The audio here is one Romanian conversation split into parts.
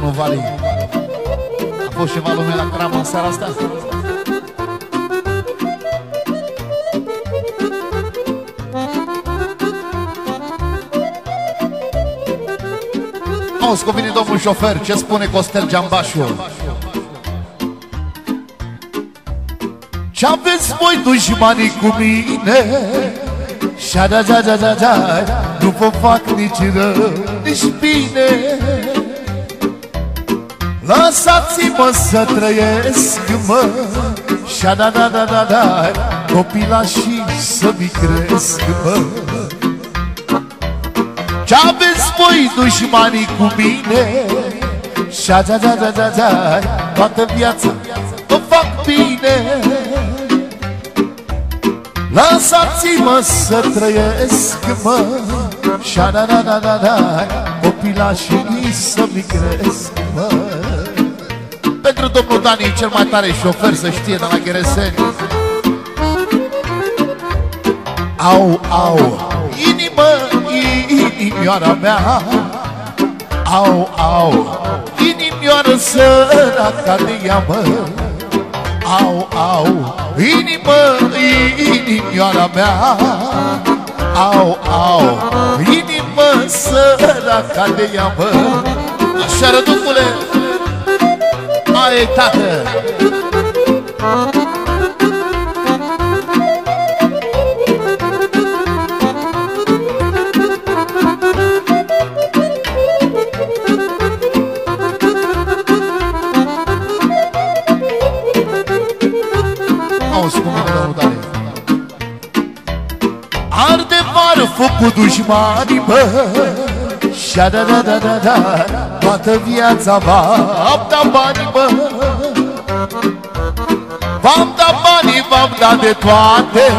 domnul Vali A fost ceva lume la cramă în seara asta? Auzi, că vine domnul șofer, ce spune Costel Giambașu? Ce aveți voi dușmanii cu mine? Și-a da da da da da Nu vă fac nici rău, nici bine Lăsați-mă să trăiesc, mă Și-a da da da da da Copilașii să-mi cresc, mă ce aveți voi dușmanii cu mine Și-a da da da da da Toată viața o fac bine Lăsați-mă să trăiesc, mă Și-a da da da da da Copilașii să-mi cresc, mă Pentru domnul Dani, cel mai tare șofer, să știe, de la Ghereseni Au, au, inimă, inimioara mea. Au, au, inimioară săraca de ea, mă. Au, au, inimă, inimioara mea. Au, au, inimă săraca de ea, mă. Așa, răducule, ai tată. Auzi cum vine domnul Dani Arde mare focul dușmanii, bă. Și-a da da da da da Toată viața v-am dat banii, bă. V-am dat banii, v-am dat de toate.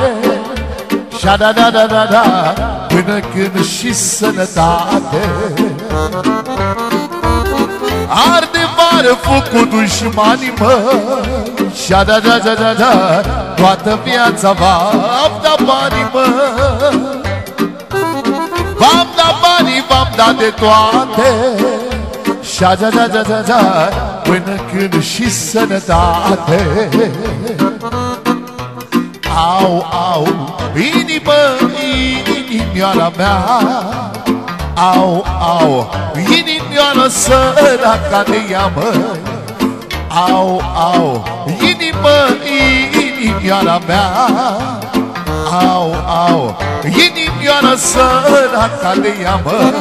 Și-a da da da da da Până când și sănătate. Arde mare focul dușmanii, mă. Și-a da da da da da Toată viața v-am dat banii, mă. V-am dat banii, v-am dat de toate Și-a da da da da da Până când și sănătate. Au, au, inimă, inimioara mea. Au, au, inimioară săraca de ea, mă. Au, au, inimă, inimioara mea. Au, au, inimioară săraca de ea, mă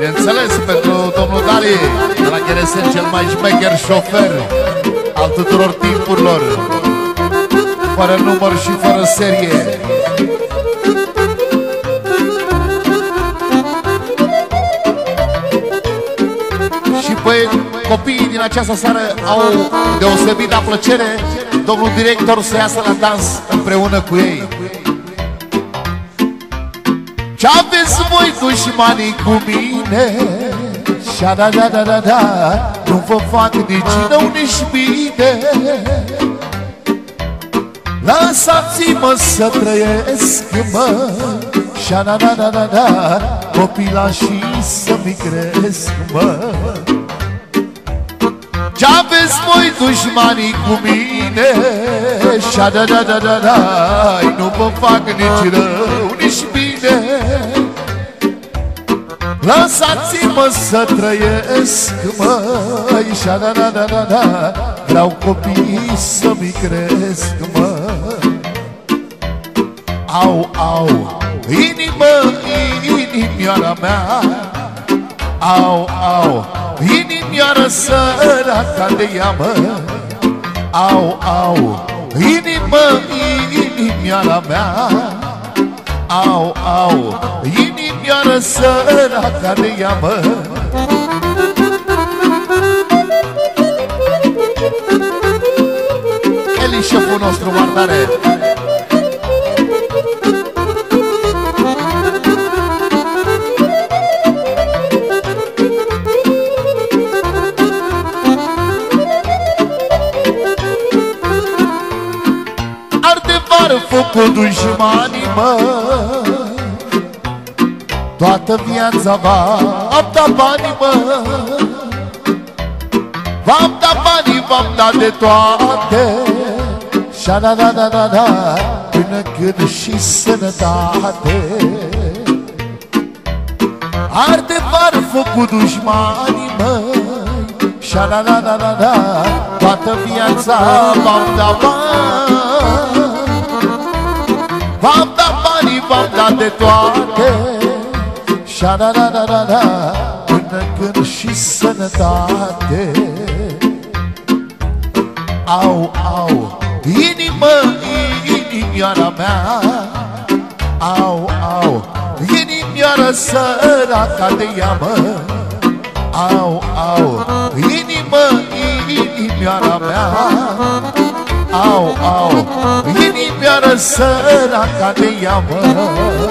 Bineînțeles, pentru domnul Dali, de la Gheresen, cel mai șmecher șofer al tuturor timpurilor, fără număr și fără serie. Și păi copiii din această seară au deosebită plăcere domnul director să iasă la dans împreună cu ei. Ce aveți voi dușmanii cu mine? Și da da da da da Nu vă fac nici rău, nici bine Lăsați-mă să trăiesc, mă Și da da da da da Copilașii să-mi cresc, mă ce aveți voi dușmanii cu mine Și da da da da da Nu vă fac nici rău, nici bine Lăsați-mă să trăiesc, măi Și da da da da da Vreau copiii să-mi cresc, mă Au, au, inimă, inimioara mea. Au, au, inimioară săraca de ea, mă Au, au, inimă, inimioara mea. Au, au, inimioară săraca de ea, mă. Eli, șeful nostru, guardare focul dușmanii, mă Toată viața v-am dat banii, mă V-am dat banii, v-am dat de toate. Șa da da da da da Până când și sănătate. Arde var focul dușmanii, măi Șa da da da da da Toată viața v-am dat bani. V-am dat banii, v-am dat de toate Șa da da da da da Până când și sănătate. Au, au, inimă, inimioara mea. Au, au, inimioară săraca de ea, mă. Au, au, inimă, inimioara mea. Au, au, inimioară săraca de ea, mă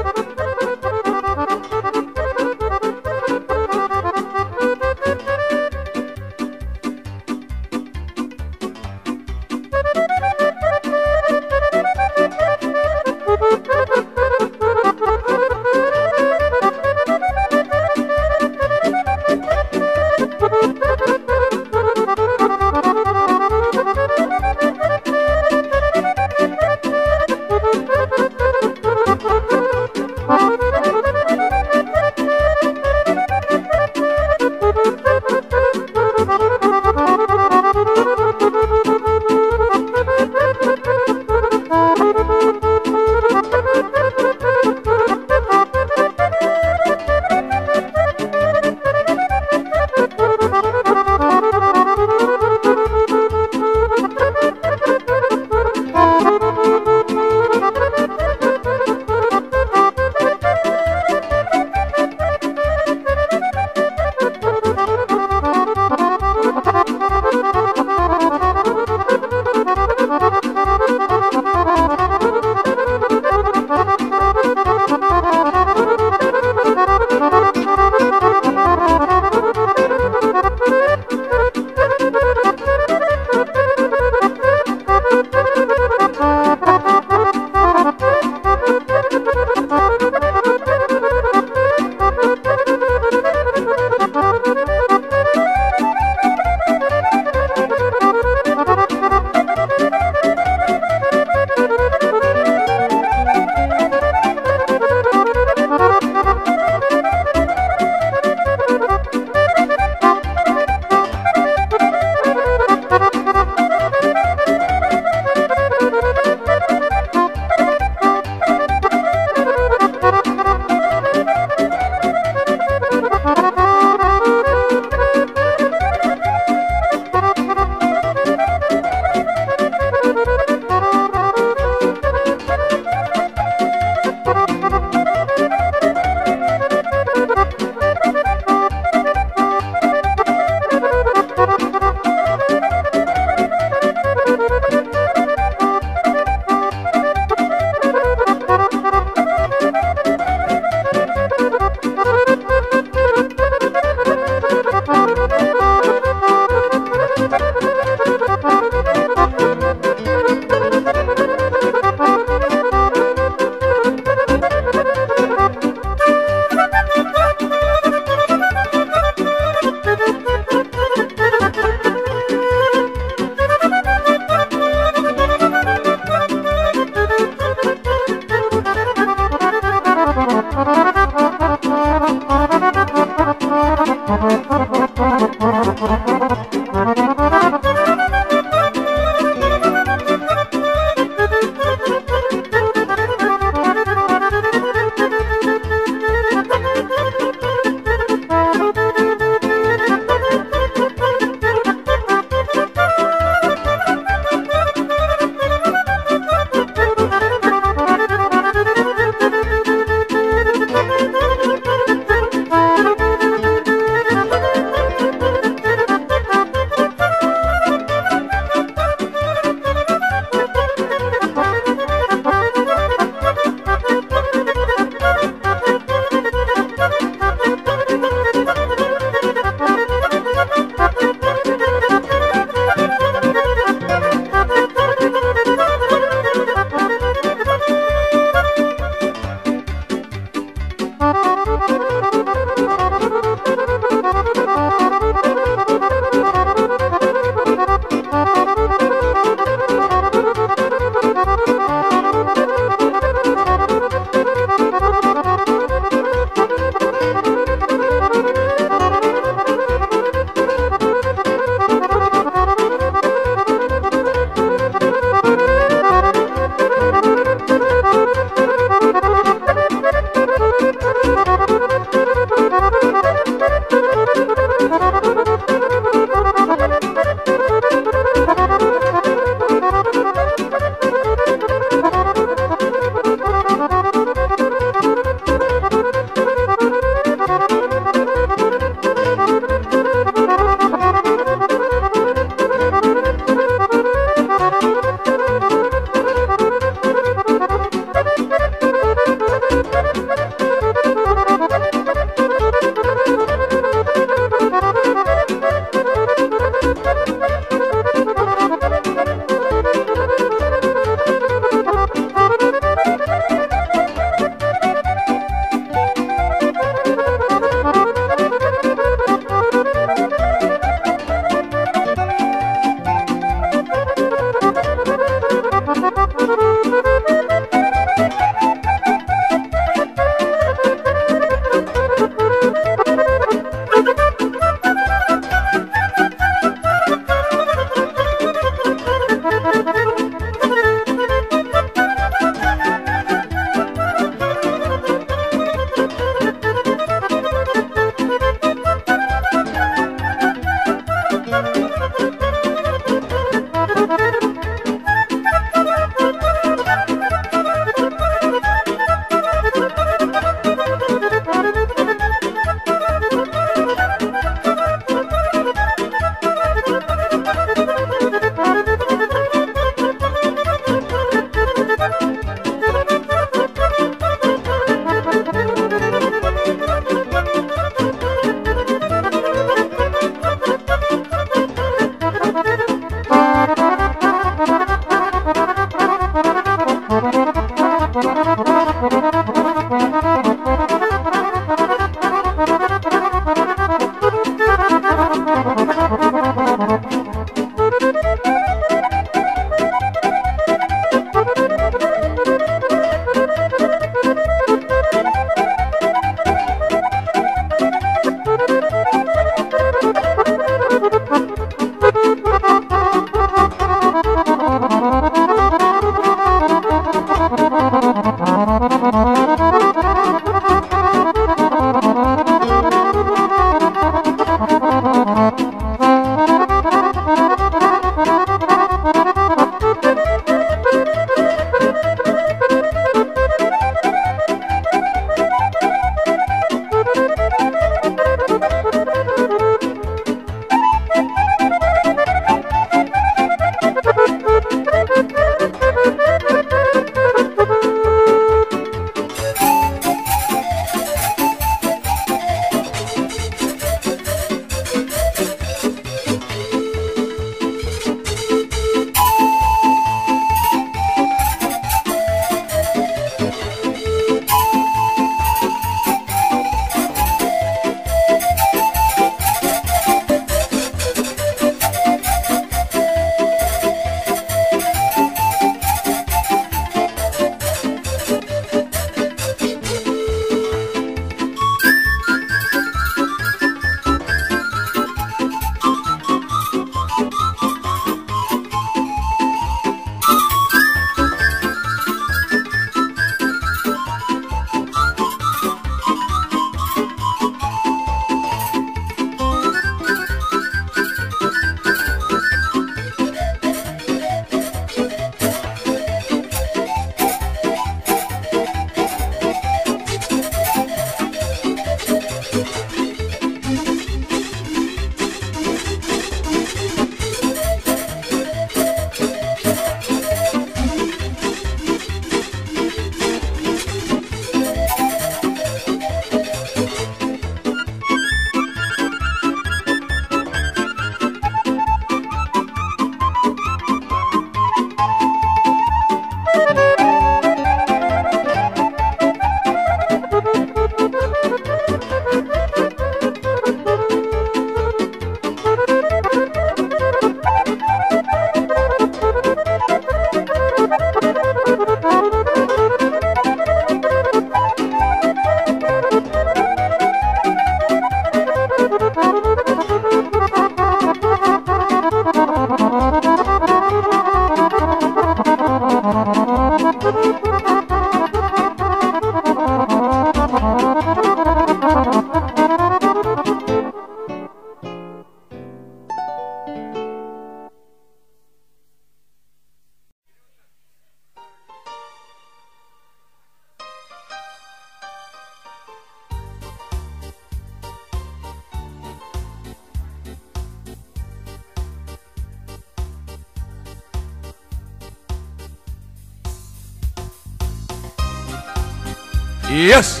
Yes!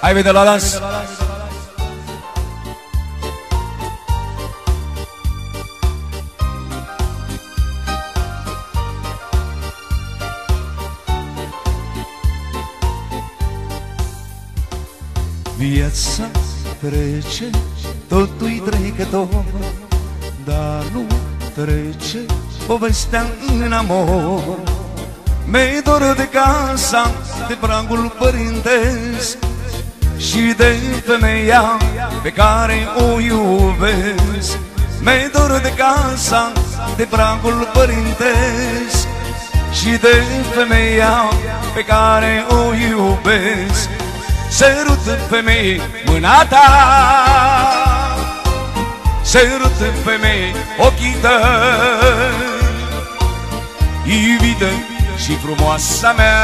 Hai vede la dans! Viața trece, totul-i trecător Dar nu trece povestea în amor Mi-e dor de casa, de pragul părintesc Și de femeia pe care o iubesc. Mi-e dor de casa, de pragul părintesc Și de femeia pe care o iubesc. Sărut femei mâna ta Sărut femei ochii tăi Iubită și frumoasa mea.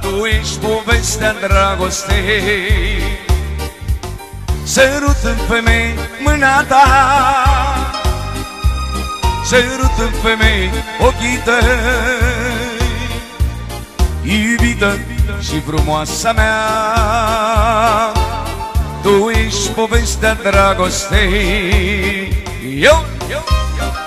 Tu ești povestea dragostei. Sărut în femei mâna ta. Sărut în femei ochii tăi. Iubită și frumoasa mea. Tu ești povestea dragostei. Eu, eu, eu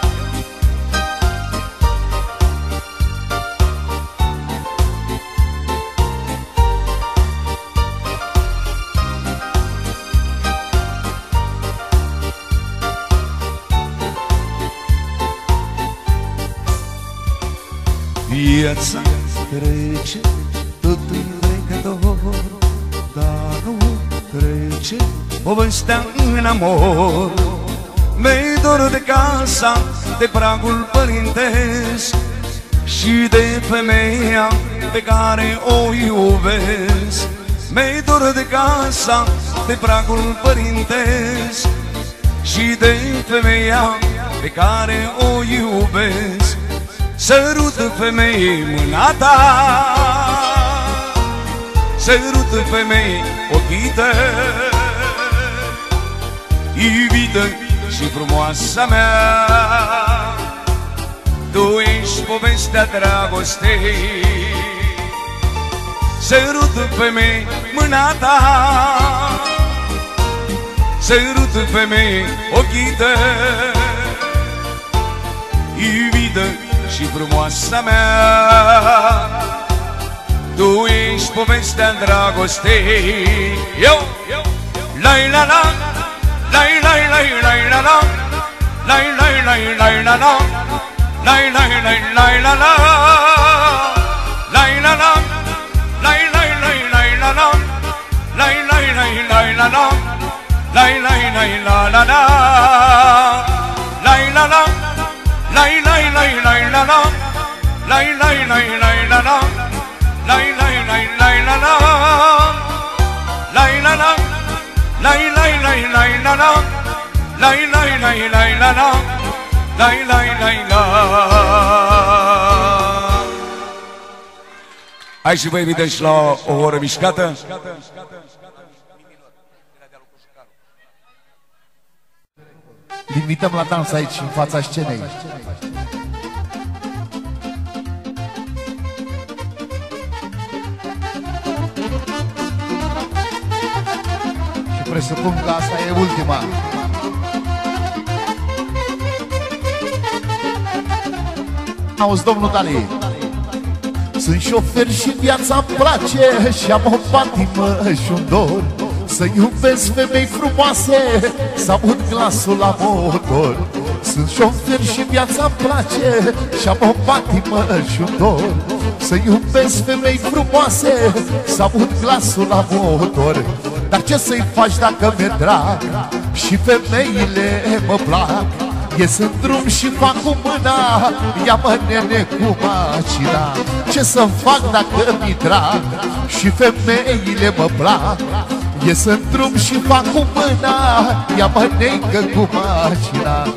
Viața trece, totul trecător Dar nu trece povestea în amor. Mi-e dor de casa, de pragul părintesc Și de femeia pe care o iubesc. Mi-e dor de casa, de pragul părintesc Și de femeia pe care o iubesc Sărută femei mâna ta. Sărută femei ochii tăi Iubită și frumoasa mea. Tu ești povestea dragostei. Sărută femei mâna ta. Sărută femei ochii tăi frumoasă mea Tu ești povestea dragostei Eu, lai la la Lai lai lai lai la la Lai lai lai lai la la Lai lai lai lai la la Lai la la Lai lai lai lai la la Lai lai lai lai la la Lai lai lai la la la Lai la la Lai lai lai lai la la Lai lai lai lai la la Lai lai lai lai la la Lai la la Lai lai lai lai la la Lai lai lai lai la la Lai lai lai la Hai și vă invităm și la o oră mișcată invităm la dans aici, în fața scenei. Și presupun că asta e ultima. Auzi, domnul Dali, sunt șofer și viața îmi place Și am o patimă și un dor Să iubesc femei frumoase Să aud glasul la motor. Sunt șofer și viața îmi place Și am o patimă și un dor. Să iubesc femei frumoase Să aud glasul la motor. Dar ce să-i faci dacă mi-e drag? Și femeile mă plac. Ies în drum și fac cu mâna Ia-mă nene cu macina. Ce să fac dacă mi drag? Și femeile mă plac Ies în drum și fac cu mâna Ia-mă nene cu macina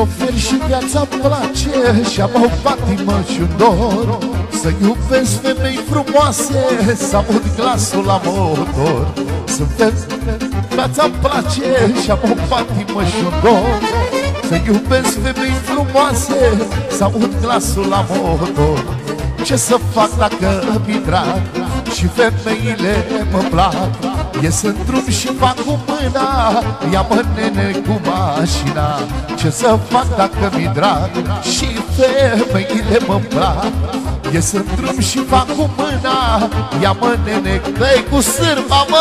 șofer și viața îmi place Și am o patimă și un dor Să iubesc femei frumoase Să aud glasul la motor Să vezi viața îmi place Și am o patimă și un dor Să iubesc femei frumoase Să aud glasul la motor Ce să fac dacă mi drag Și femeile mă plac. Ies în drum și fac cu mâna. Ia-mă nene cu mașina. Ce să fac dacă mi drag? Și femeile mă plac. Ies în drum și fac cu mâna. Ia-mă nene, dă cu sârma mă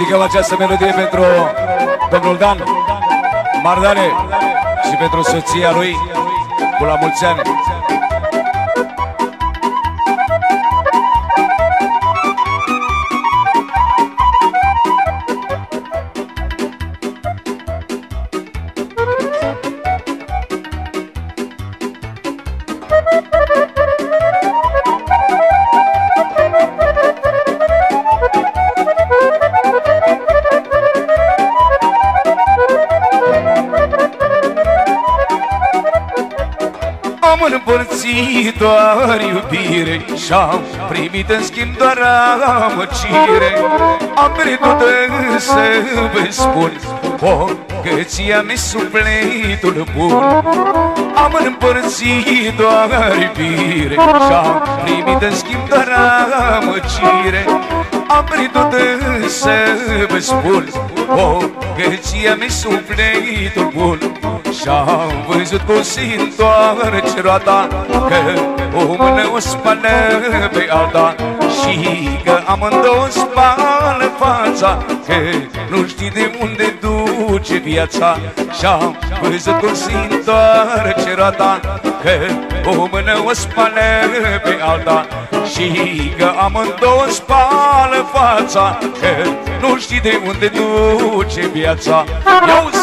Dedicăm această melodie pentru domnul Dan Mardane și pentru soția lui cu la mulți ani. Am împărțit doar iubire Și-am primit în schimb doar amăcire. Am pierdut să vă spun Bogăția mi sufletul bun. Am împărțit doar iubire Și-am primit în schimb doar amăcire. Am pierdut să vă spun Bogăția mi sufletul bun. Și-am văzut cum se întoarce roata Că o mână o spală pe alta. Și că amândouă spală fața Că nu știi de unde duce viața. Și-am văzut cum se întoarce roata Că o mână o spală pe alta. Și că amândouă spală fața Că nu știi de unde duce viața. Iauzi,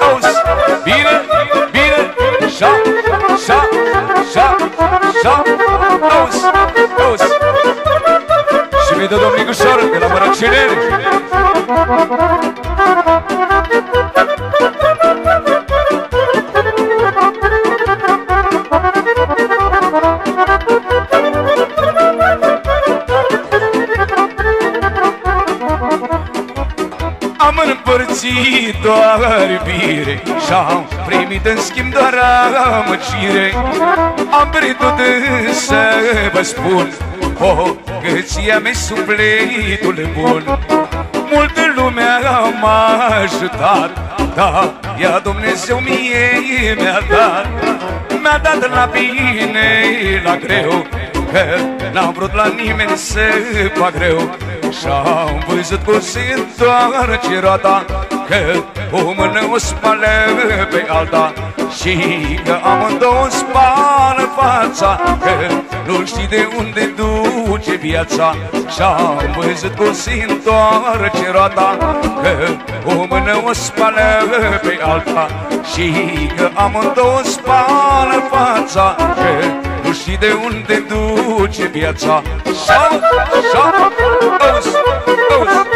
auzi, bine, bine, șa, șa, șa, șa, auzi, auzi. Și mi dă domnul Gușor de la Mărăcineri împărțit doar iubire. Și-am primit în schimb doar amăcire Am pierdut să vă spun Bogăția mea sufletul bun. Multă lumea m-a ajutat Da, ea Dumnezeu mie mi-a dat. Mi-a dat la bine, la greu Că n-am vrut la nimeni să fac greu. Și-am văzut cum se întoarce roata Că o mână o spală pe alta Și că amândouă spală fața Că nu știi de unde duce viața Și-am văzut cum se întoarce roata Că o mână o spală pe alta Și că amândouă spală fața Că nu știi de unde duce viața Șa, șa, auzi, auzi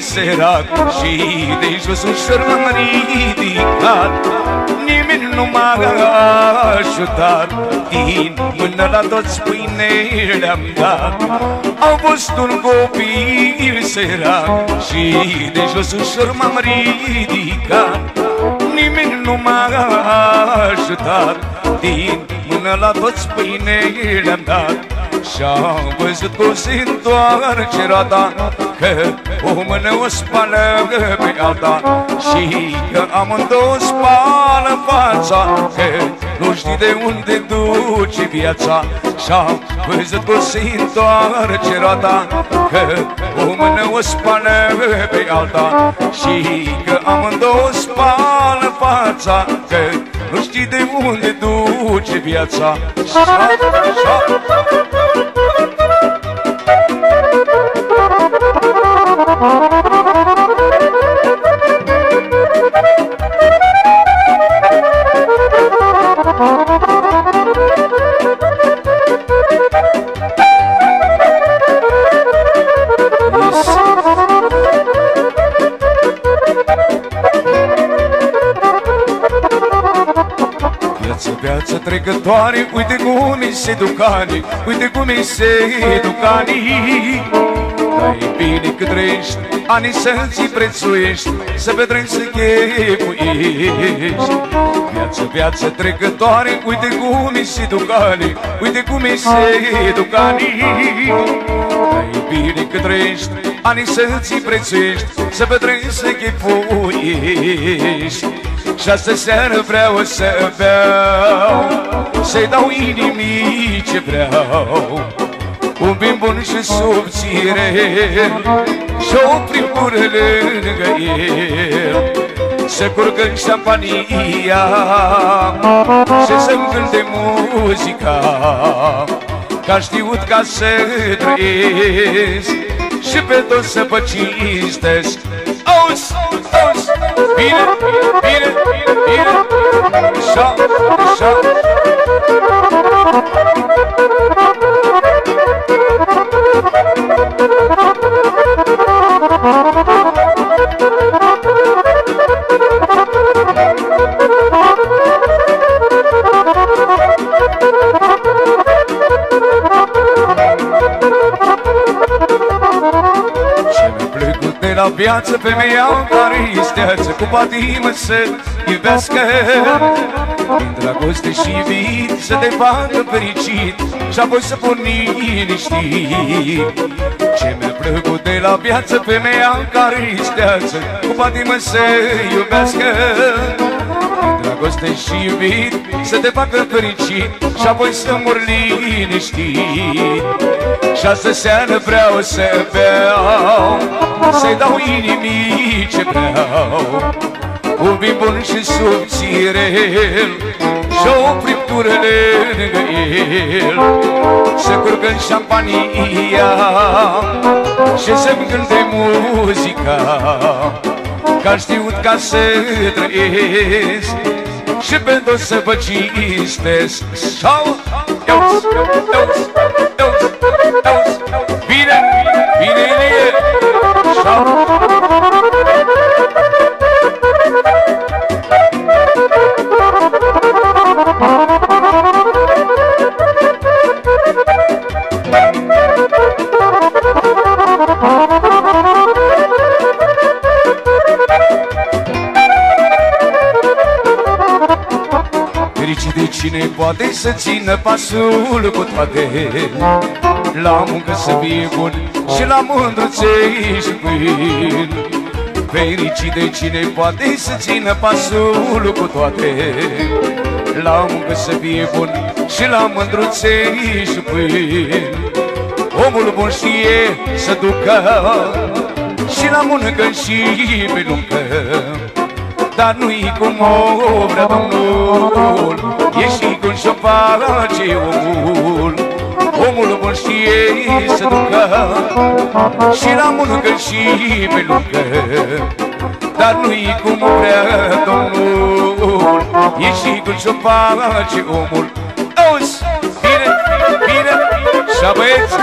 sărac Și de jos ușor m-am ridicat. Nimeni nu m-a ajutat. Din mână la toți pâine le-am dat. Am fost un copil sărac Și de jos ușor m-am ridicat. Nimeni nu m-a ajutat. Din mână la toți pâine le-am dat. Și-am văzut cum se întoarce roata Că o mână o spală pe alta Și că amândouă spală fața. Că nu știi de unde duce viața. Și-am văzut cum se întoarce roata. Că o mână o spală pe alta Și că amândouă spală fața. Că nu știi de unde duce viața. Șa, Viață, viață trecătoare, uite cum mi se ducani, uite cum mi se ducani. Dai bine că trăiești, ani să-ți prețuiești, să petreci să chefuiești. Viață, viață trecătoare, uite cum mi se ducani, uite cum mi se ducani. Dai bine că trăiești, ani să-ți prețuiești, să petreci să chefuiești. Și astă seară vreau să beau Să-i dau inimii ce vreau Un vin bun și subțire Și o primură lângă el. Să curgă șampania Și să-mi cânte muzica Că a știut ca să trăiesc Și pe toți să vă cinstesc. Auzi, auzi, bine, bine, bine Așa, așa la viață femeia care isteață Cu patimă să iubească. Din dragoste și iubit să te facă fericit Și apoi să pun liniștit Ce mi-a plăcut de la viață femeia care isteață Cu patimă să iubească. Din dragoste și iubit să te facă fericit Și apoi să mor liniștit. Și astă seară vreau să beau Să-i dau inimii ce vreau. Cu vin bun și subțire Și o friptură lângă el Să curgă în șampania Și să-mi cânte muzica Că știut ca să trăiesc Și pentru să vă cinstesc Sau, iau-ți, iau-ți, iau-ți, iau-ți Bine, bine, bine Sau cine poate să țină pasul cu toate. La muncă să fie bun și la mândruței și plin. Fericit de cine poate să țină pasul cu toate. La muncă să fie bun și la mândruței și plin. Omul bun știe să ducă și la muncă și pe lungă. Dar nu-i cum o vrea Domnul E și cum și-o face omul? Omul bun știe să ducă Și la muncă și pe lungă. Dar nu-i cum vrea Domnul E și cum și-o face omul? Auzi, bine, bine, și băieți